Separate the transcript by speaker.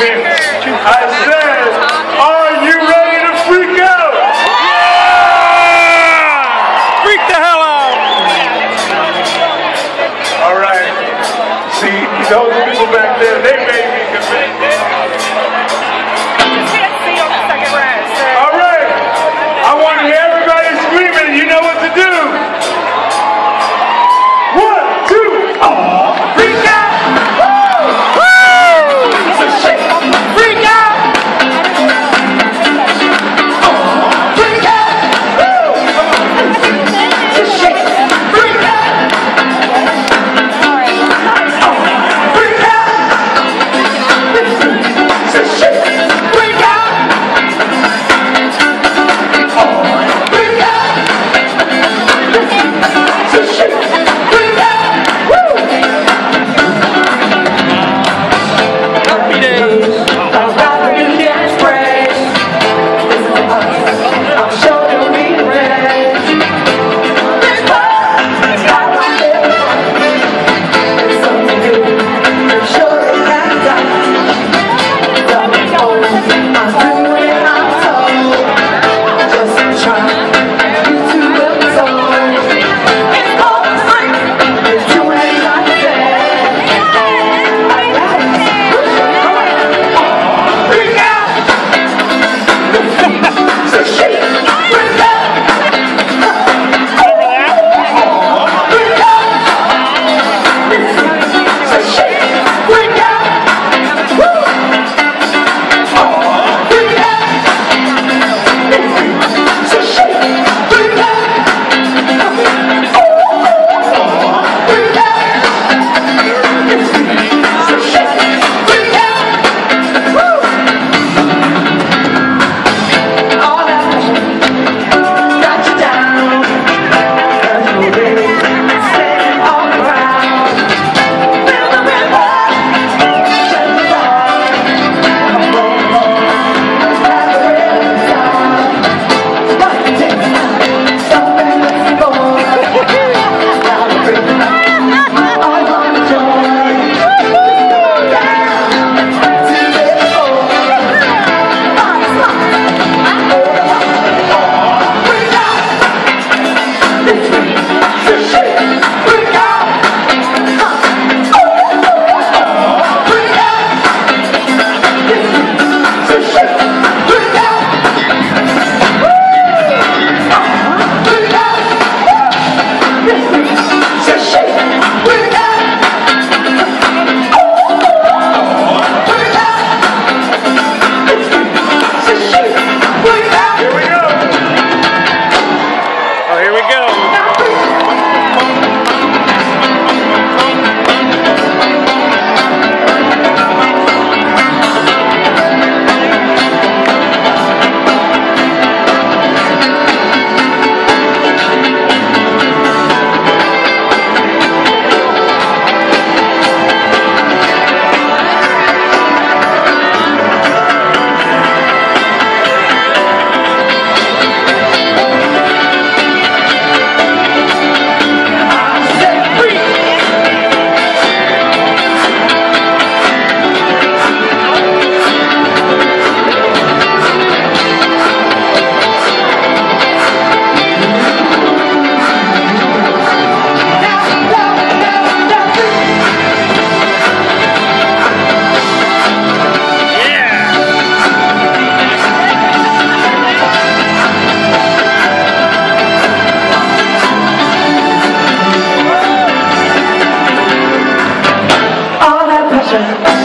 Speaker 1: I said, are you ready to freak out? Yeah!
Speaker 2: Freak the hell out!
Speaker 1: All right. See, those people back there,
Speaker 3: That pressure